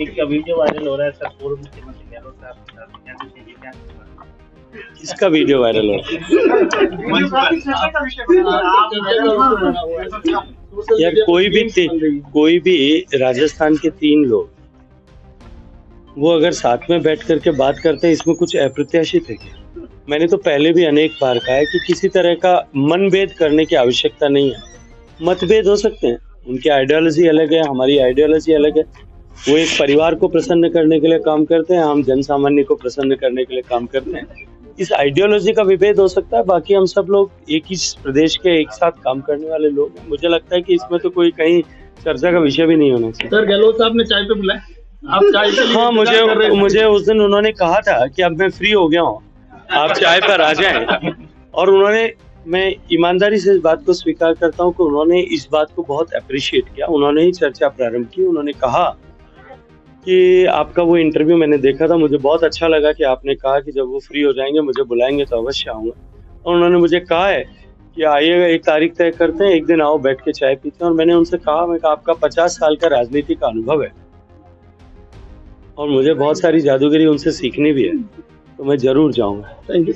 एक video viral हो रहा है सर, पूर्व मुख्यमंत्री गहलोत साहब इसका वीडियो वायरल हो रहा है। यार कोई भी कोई भी राजस्थान के तीन लोग, वो अगर साथ में बैठ करके बात करते हैं, इसमें कुछ अप्रत्याशित है क्या? मैंने तो पहले भी अनेक बार कहा है कि किसी तरह का मनभेद करने की आवश्यकता नहीं है। मतभेद हो सकते हैं। उनकी आइडियोलॉजी अलग है, हमारी आइडियोलॉजी अलग है। वो एक परिवार को प्रसन्न करने के लिए काम करते हैं हम जन सामान्य को प्रसन्न करने के लिए काम करते हैं। इस आइडियोलॉजी का विभेद हो सकता है बाकी हम सब लोग एक ही प्रदेश के एक साथ काम करने वाले लोग हैं। मुझे लगता है कि इसमें तो कोई कहीं चर्चा का विषय भी नहीं होना चाहिए। सर गहलोत साहब ने चाय पे बुलाया। आप चाय हाँ मुझे मुझे उस दिन उन्होंने कहा था कि अब मैं फ्री हो गया हूँ आप चाय पर आ जाए। और उन्होंने मैं ईमानदारी से इस बात को स्वीकार करता हूँ कि उन्होंने इस बात को बहुत अप्रिशिएट किया। उन्होंने ही चर्चा प्रारंभ की उन्होंने कहा कि आपका वो इंटरव्यू मैंने देखा था, मुझे बहुत अच्छा लगा कि आपने कहा कि जब वो फ्री हो जाएँगे, मुझे बुलाएँगे तो अवश्य आऊँगा। और उन्होंने मुझे कहा है कि आइएगा, एक तारीख तय करते हैं, एक दिन आओ बैठ के चाय पीते हैं। और मैंने उनसे कहा, मैं आपका पचास साल का राजनीति का अनुभव है। और मुझे बहुत सारी जादूगरी उनसे सीखनी भी है। तो मैं ज़रूर जाऊँगा। Thank you